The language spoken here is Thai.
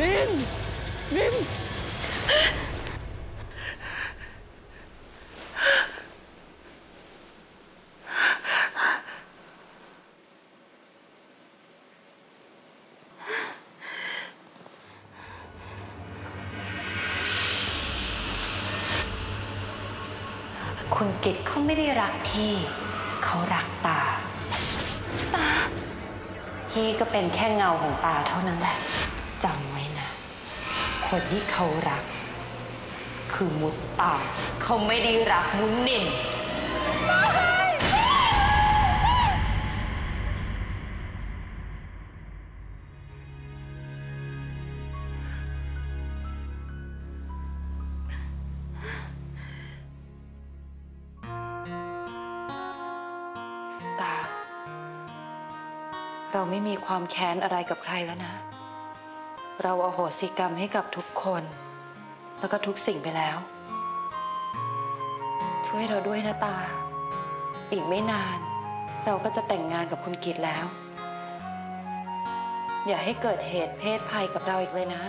นินนินคุณกิตเขาไม่ได้รักพี่ เขารักตา ตา พี่ก็เป็นแค่เงาของตาเท่านั้นแหละจำไว้นะ คนที่เขารัก คือมุตตา เขาไม่ได้รักมุนนินตาเราไม่มีความแค้นอะไรกับใครแล้วนะ เราอโหสิกรรมให้กับทุกคน แล้วก็ทุกสิ่งไปแล้ว ช่วยเราด้วยนะตา อีกไม่นาน เราก็จะแต่งงานกับคุณกิตแล้ว อย่าให้เกิดเหตุเพศภัยกับเราอีกเลยนะ